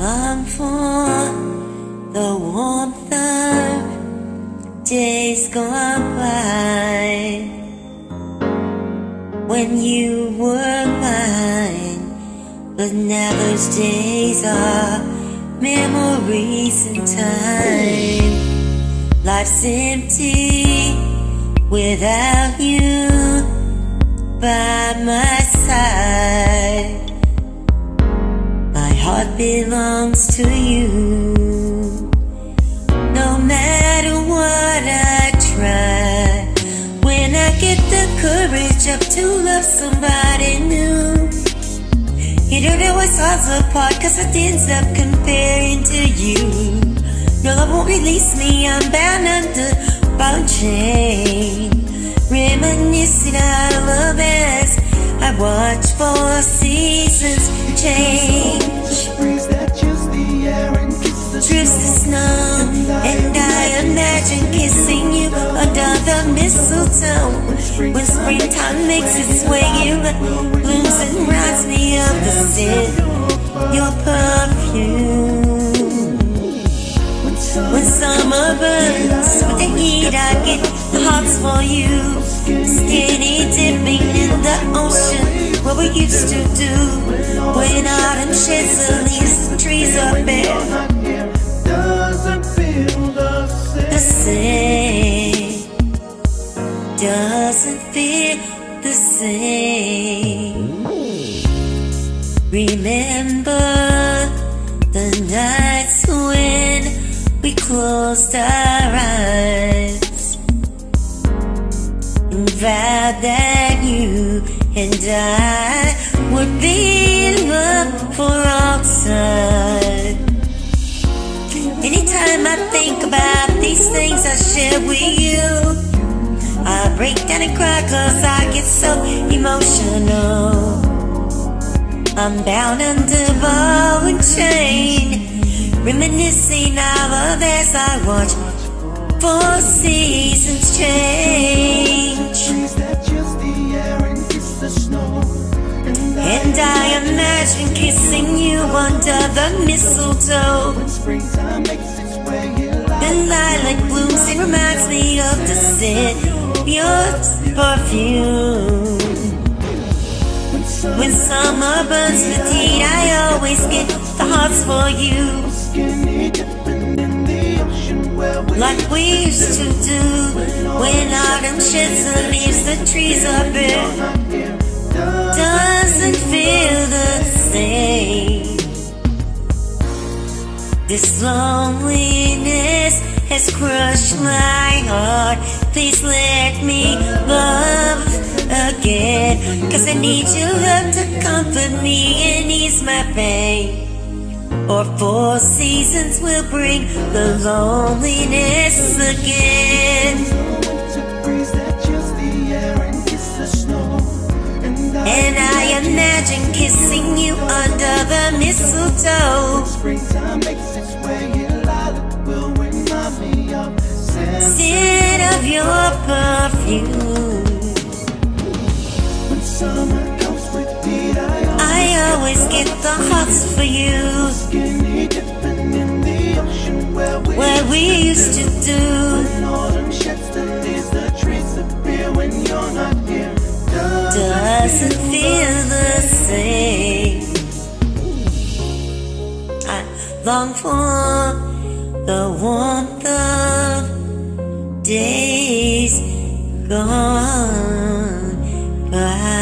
long for the warmth of days gone by. When you were mine, but now those days are memories in time. Life's empty without you by my side. Heart belongs to you. No matter what I try, when I get the courage up to love somebody new, it always falls apart cause it ends up comparing to you. No, love won't release me, I'm bound under bone chain. Reminiscing of love as I watch four seasons change. Mistletoe. When springtime makes its way in, blooms and reminds me of the scent, your perfume. When summer burns with the heat, I get the hearts for you. Skinny dipping in the ocean, what we used to do. When autumn sheds doesn't feel the same. Remember the nights when we closed our eyes and vowed that you and I would be in love for all time. Anytime I think about these things I share with you, I break down and cry cause I get so emotional. I'm bound under ball and chain, reminiscing of as I watch four seasons change. Trees that chill the air and I imagine kissing you under the mistletoe. The lilac blooms, it reminds me of the scent your perfume. when summer burns heat, I always get the hearts for you. Like we used to do. When autumn sheds the leaves, the trees are bare. This loneliness has crushed my heart. Please let me love again. Cause I need your love to comfort me and ease my pain. Or four seasons will bring the loneliness again. Imagine kissing you under the mistletoe. springtime makes its way here. Lilac will remind me of Scent of your perfume. When summer with I always get the hearts for you. in Where we used to do. Long for the warmth of days gone by.